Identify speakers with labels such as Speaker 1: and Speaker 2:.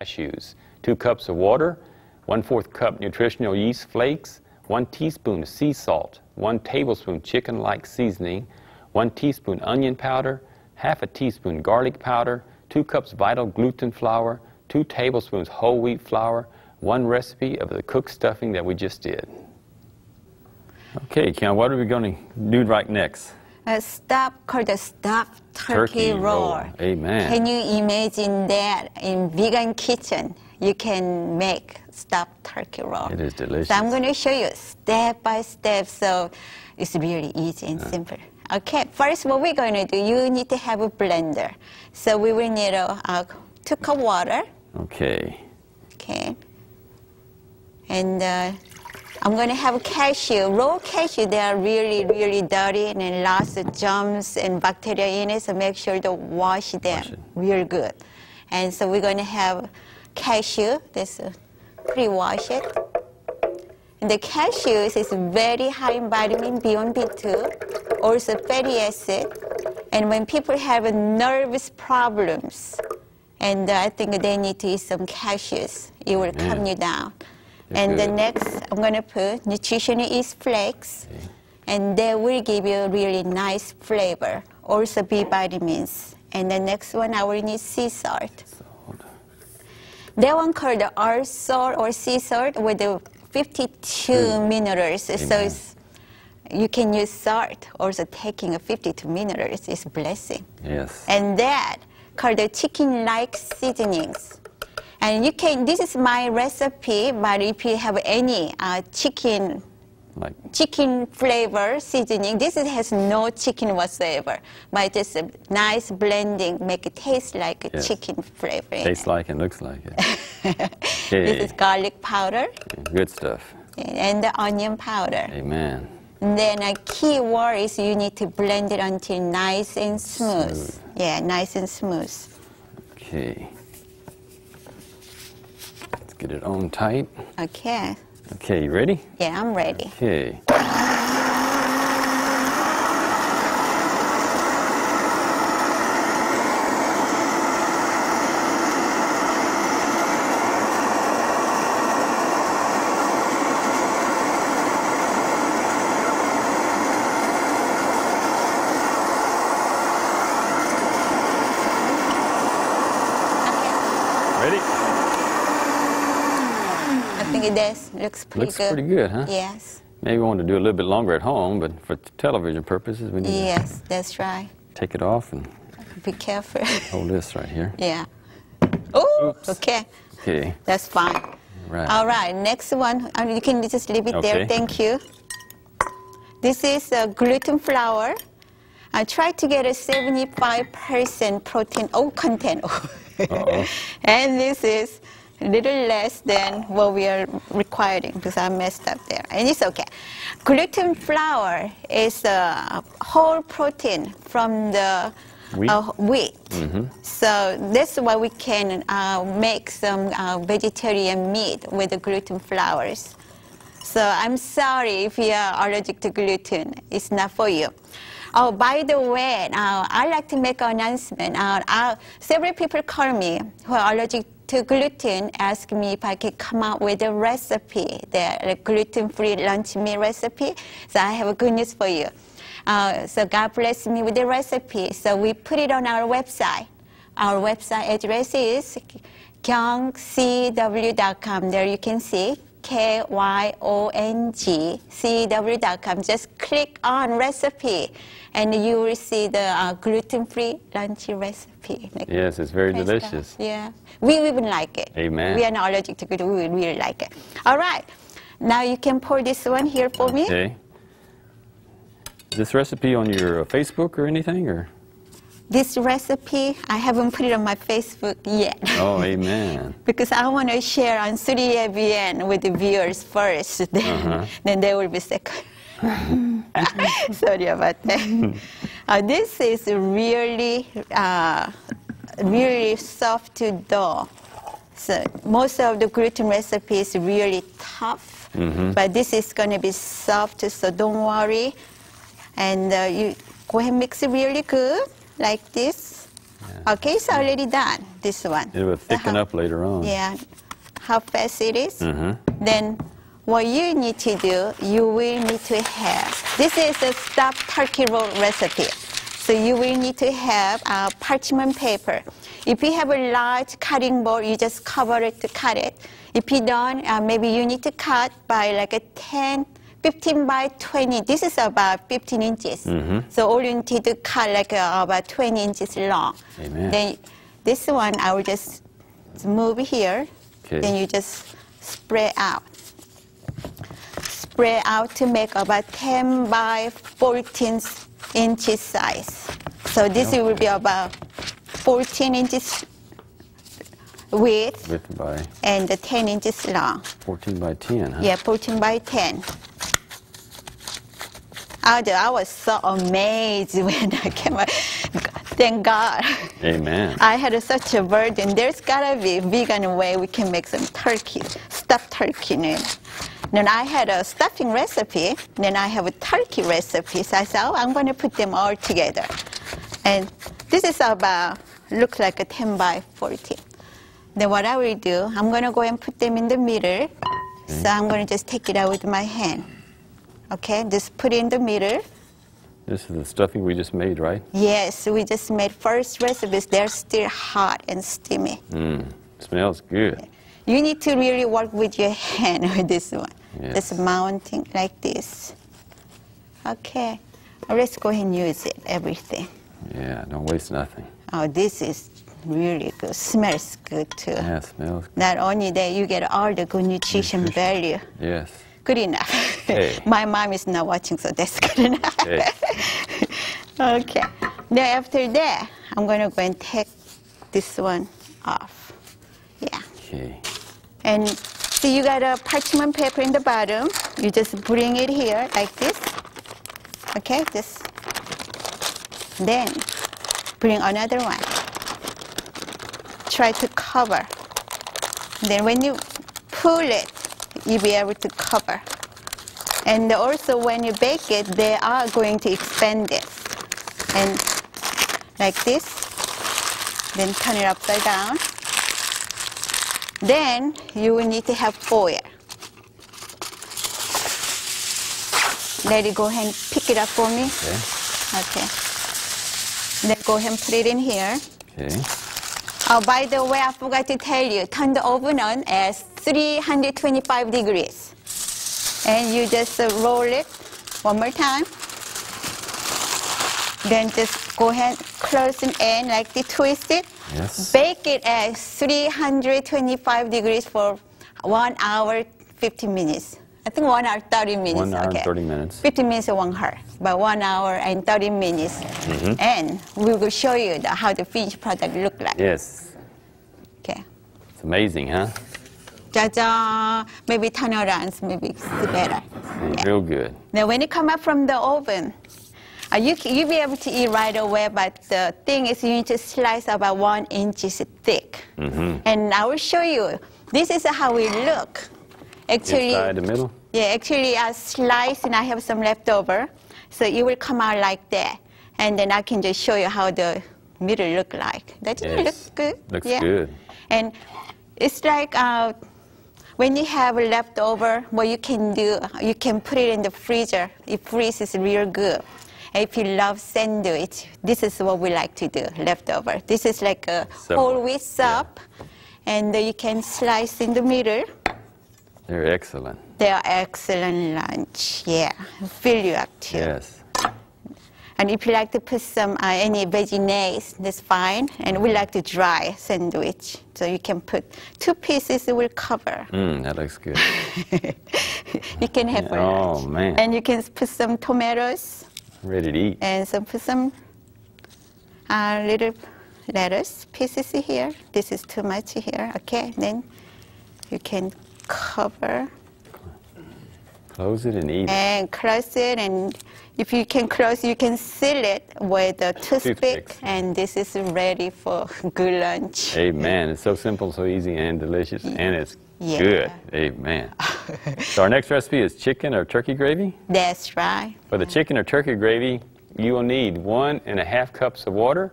Speaker 1: cashews, 2 cups of water, one fourth cup nutritional yeast flakes, 1 teaspoon of sea salt, 1 tablespoon chicken-like seasoning, 1 teaspoon onion powder, half a teaspoon garlic powder, 2 cups vital gluten flour, 2 tablespoons whole wheat flour, 1 recipe of the cooked stuffing that we just did. Okay, Ken, what are we going to do right next?
Speaker 2: A stuff called the stuffed turkey,
Speaker 1: Turkey
Speaker 2: roll.
Speaker 1: roll. Amen.
Speaker 2: Can you imagine that in vegan kitchen? You can make stuffed turkey roll.
Speaker 1: It is delicious.
Speaker 2: So I'm going to show you step by step. So it's really easy and simple. Okay, first what we're going to do, you need to have a blender. So we will need a, a two cup water.
Speaker 1: Okay.
Speaker 2: Okay. And uh, I'm going to have cashew, raw cashew. They are really, really dirty and then lots of germs and bacteria in it. So make sure to wash them
Speaker 1: Wash
Speaker 2: real good. And so we're going to have cashew. This uh, pre-wash it. And the cashews is very high in vitamin B and B2, also fatty acid. And when people have nervous problems, and I think they need to eat some cashews, it will calm you down. And the next, I'm going to put nutritional yeast flakes, and they will give you a really nice flavor. Also B vitamins. And the next one, I will need sea salt.
Speaker 1: Salt.
Speaker 2: That one called the R salt or sea salt with the 52 minerals. So it's, you can use salt. Also taking a 52 minerals is blessing.
Speaker 1: Yes.
Speaker 2: And that called the chicken-like seasonings. And you can, this is my recipe, but if you have any uh, chicken
Speaker 1: Like
Speaker 2: chicken flavor seasoning. This is, has no chicken whatsoever, but just a nice blending, make it taste like a
Speaker 1: Yes.
Speaker 2: chicken flavor.
Speaker 1: tastes
Speaker 2: it.
Speaker 1: like and looks like it.
Speaker 2: This is garlic powder
Speaker 1: Good stuff.
Speaker 2: and the onion powder.
Speaker 1: Amen.
Speaker 2: And then a key word is you need to blend it until nice and smooth.
Speaker 1: Smooth.
Speaker 2: Yeah, nice and smooth.
Speaker 1: Okay. Get it on tight.
Speaker 2: Okay.
Speaker 1: Okay, you ready?
Speaker 2: Yeah, I'm ready.
Speaker 1: Okay. Ready?
Speaker 2: I think it does. Looks pretty
Speaker 1: Looks
Speaker 2: good.
Speaker 1: pretty good, huh?
Speaker 2: Yes.
Speaker 1: Maybe we want to do a little bit longer at home, but for television purposes, we need
Speaker 2: Yes, that's right.
Speaker 1: take it off and
Speaker 2: Be careful.
Speaker 1: hold this right here.
Speaker 2: yeah. Oh,
Speaker 1: Oops.
Speaker 2: okay.
Speaker 1: Okay.
Speaker 2: That's fine.
Speaker 1: Right.
Speaker 2: All right, next one. uh, You can just leave it there. Thank you. This is uh, gluten flour. I try to get a 75% protein oh, content.
Speaker 1: Uh-oh.
Speaker 2: and this is a little less than what we are requiring because I messed up there. And it's okay. Gluten flour is a whole protein from the
Speaker 1: Wheat?
Speaker 2: uh, wheat. So that's why we can uh, make some uh, vegetarian meat with the gluten flours. So I'm sorry if you are allergic to gluten. It's not for you. Oh, by the way, uh, I'd like to make an announcement. Uh, uh, several people call me who are allergic to gluten, ask me if I can come up with a recipe, the gluten-free lunch meat recipe. So I have a good news for you. Uh, so God bless me with the recipe. So we put it on our website. Our website address is kyongcw.com. There you can see K-Y-O-N-G-C-W.com. Just click on recipe and you will see the uh, gluten-free lunch recipe. Like,
Speaker 1: Yes, it's very delicious.
Speaker 2: Yeah, we even like it.
Speaker 1: Amen.
Speaker 2: We are not allergic to gluten. We really like it. All right, now you can pour this one here for me.
Speaker 1: Okay. Is this recipe on your uh, Facebook or anything, or?
Speaker 2: This recipe, I haven't put it on my Facebook yet.
Speaker 1: Oh, amen.
Speaker 2: because I want to share on Surya with the viewers first. Then,
Speaker 1: Uh-huh.
Speaker 2: then they will be second. Sorry about that. uh, this is really, uh, really soft to dough. So most of the gluten recipe is really tough, but this is going to be soft, so don't worry. And uh, you go ahead and mix it really good, like this. Okay, it's already done, this one.
Speaker 1: It will thicken up later on.
Speaker 2: Yeah, how fast it is.
Speaker 1: Mhm.
Speaker 2: Then what you need to do, you will need to have, this is a stuffed turkey roll recipe. So you will need to have uh, parchment paper. If you have a large cutting board, you just cover it to cut it. If you don't, uh, maybe you need to cut by like a 10, 15 by 20. This is about 15 inches. So all you need to cut like uh, about 20 inches long.
Speaker 1: Amen.
Speaker 2: Then this one, I will just move here.
Speaker 1: Okay.
Speaker 2: Then you just spread out. Spread out to make about 10 by 14 inches size. So this will be about 14 inches width
Speaker 1: Width by
Speaker 2: and 10 inches long.
Speaker 1: 14 by 10, huh?
Speaker 2: Yeah, 14 by 10. Although I was so amazed when I came out. Thank God.
Speaker 1: Amen.
Speaker 2: I had such a burden. There's gotta be a vegan way we can make some turkey, stuffed turkey in it. Then I had a stuffing recipe. Then I have a turkey recipe. So I said, oh, I'm gonna put them all together. And this is about, looks like a 10 by 14. Then what I will do, I'm gonna go and put them in the middle. So I'm gonna just take it out with my hand. Okay, just put it in the middle.
Speaker 1: This is the stuffing we just made, right?
Speaker 2: Yes, we just made first recipes. They're still hot and steamy.
Speaker 1: Mmm. Smells good.
Speaker 2: You need to really work with your hand with this one.
Speaker 1: Yes.
Speaker 2: Just mounting like this. Okay, let's go ahead and use it, everything.
Speaker 1: Yeah, don't waste nothing.
Speaker 2: Oh, this is really good. Smells good too.
Speaker 1: Yeah, smells good.
Speaker 2: Not only that, you get all the good nutrition value.
Speaker 1: Yes.
Speaker 2: Good enough. My mom is not watching, so that's good enough.
Speaker 1: Hey.
Speaker 2: okay. Now after that, I'm going to go and take this one off. Yeah.
Speaker 1: Okay.
Speaker 2: And so you got a parchment paper in the bottom. You just bring it here like this. Okay, just then bring another one. Try to cover. Then when you pull it, you'll be able to cover. And also when you bake it, they are going to expand this. And like this, then turn it upside down. Then you will need to have foil. Let it go ahead and pick it up for me.
Speaker 1: Okay.
Speaker 2: Okay. Then go ahead and put it in here.
Speaker 1: Okay.
Speaker 2: Oh, by the way, I forgot to tell you, turn the oven on at 325 degrees. And you just roll it one more time. Then just go ahead, close it in like the twist it.
Speaker 1: Yes.
Speaker 2: Bake it at 325 degrees for one hour, 50 minutes. I think one hour, 30 minutes.
Speaker 1: One hour and 30 minutes.
Speaker 2: 50 minutes or one hour, but one hour and 30 minutes.
Speaker 1: Mm-hmm.
Speaker 2: And we will show you the, how the finished product look like.
Speaker 1: Yes.
Speaker 2: Okay.
Speaker 1: It's amazing, huh?
Speaker 2: Cha-cha, maybe around, maybe it's better.
Speaker 1: See, Real good.
Speaker 2: Now when you come up from the oven, uh, you, you'll be able to eat right away, but the thing is you need to slice about one inches thick.
Speaker 1: Mm-hmm.
Speaker 2: And I will show you, this is how we look. Actually,
Speaker 1: Inside the middle?
Speaker 2: yeah, actually I slice and I have some leftover. So it will come out like that. And then I can just show you how the middle look like. Doesn't it
Speaker 1: Yes.
Speaker 2: look good?
Speaker 1: Looks
Speaker 2: yeah.
Speaker 1: good.
Speaker 2: And it's like uh, when you have leftover, what you can do, you can put it in the freezer. It freezes real good. If you love sandwich, this is what we like to do, leftover. This is like a
Speaker 1: Supper.
Speaker 2: whole wheat soup. And you can slice in the middle.
Speaker 1: They're excellent.
Speaker 2: They are excellent lunch. Yeah, fill you up too.
Speaker 1: Yes.
Speaker 2: And if you like to put some uh, any veggies, that's fine. And we like to dry sandwich, so you can put two pieces. It will cover.
Speaker 1: Mmm, that looks good.
Speaker 2: you can have for
Speaker 1: Oh,
Speaker 2: lunch.
Speaker 1: man.
Speaker 2: And you can put some tomatoes
Speaker 1: Ready to eat.
Speaker 2: and some put some uh, little lettuce pieces here. This is too much here. Okay, then you can cover.
Speaker 1: Close it and eat it.
Speaker 2: and close it and if you can close you can seal it with a toothpick
Speaker 1: Toothpicks.
Speaker 2: and this is ready for good lunch
Speaker 1: Amen. It's so simple, so easy, and delicious, and it's
Speaker 2: Yeah.
Speaker 1: good. Amen. so our next recipe is chicken or turkey gravy.
Speaker 2: that's right
Speaker 1: For the chicken or turkey gravy, you will need one and a half cups of water